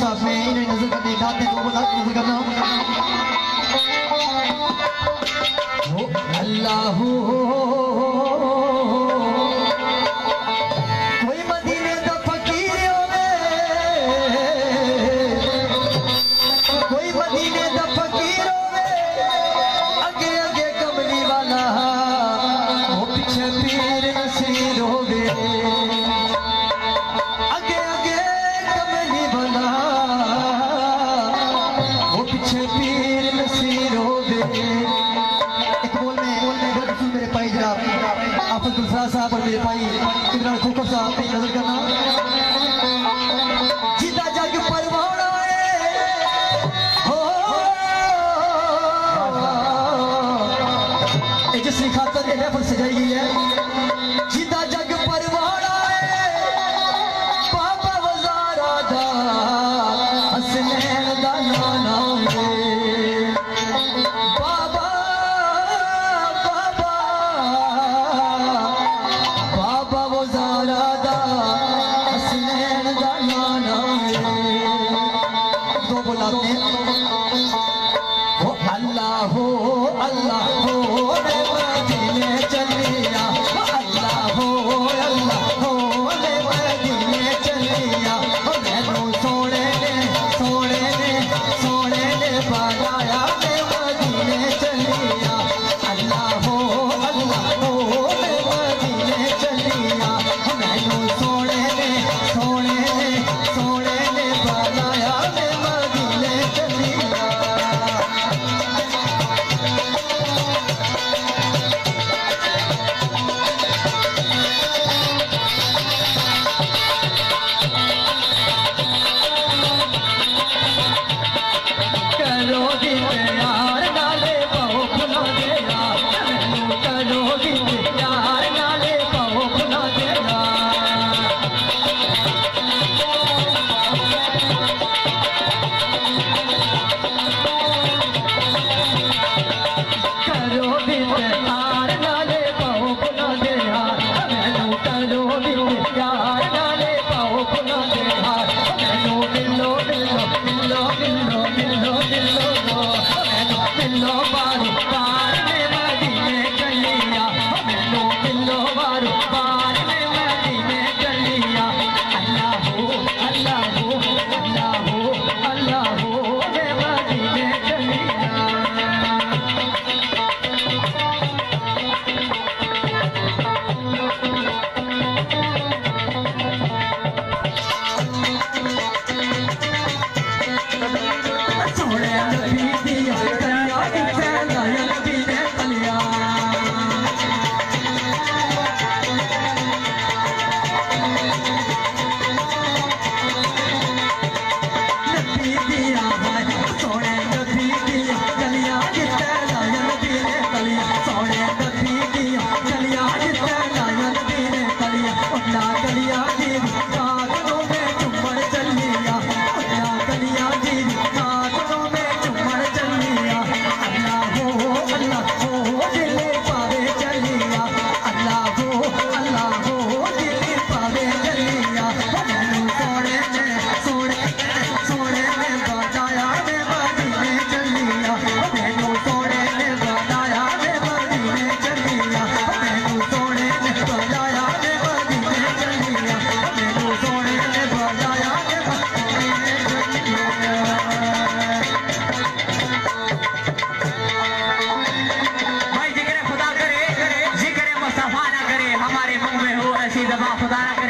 साहब में इन्हें नजर का देखा थे तो नजर का नाम अल्लाह हो जिसकी खातर ये महफल सजाई गई है Bye. that.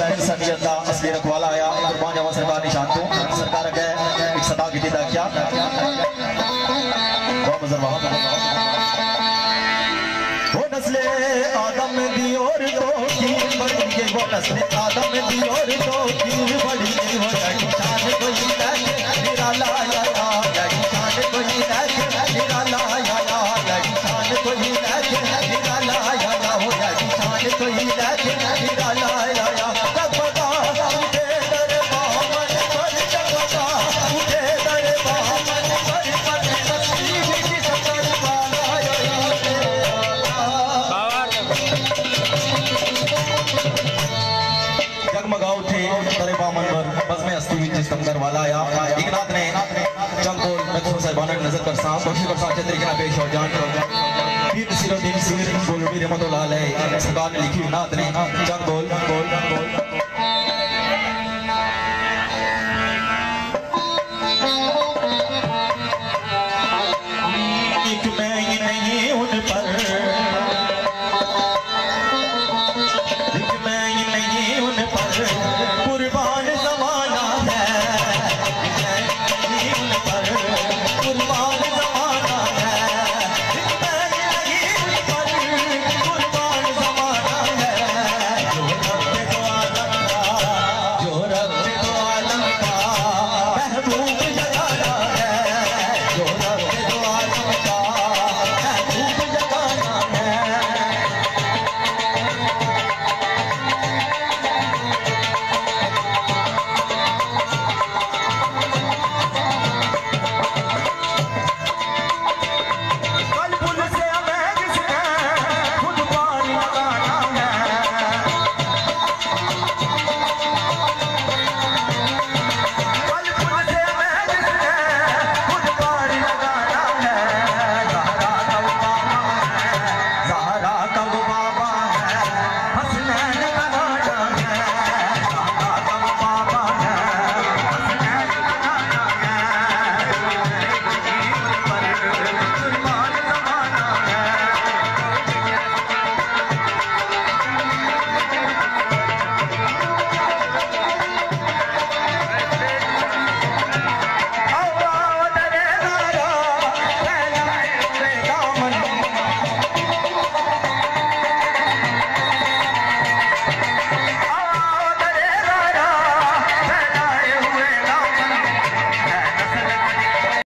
ऐसी इंसानियत का असली रखवाला आया कुर्बान जावा सरकार निशान को सरकार अगे एक सदा की दी क्या बहुत मजर वो नस्ले आदम दी और तो की बड़ी के वो नस्ले आदम दी और तो की बड़ी के वो शान कोई लगे मेरा लाया नक्सो नज़र कर सांस कोशिश कर सा तरीके पेश हो जान फिर सिरो दिन सिर बोलवी रहमतुल्लाह अलैह सरकार ने लिखी नात ने चार बोल बोल एक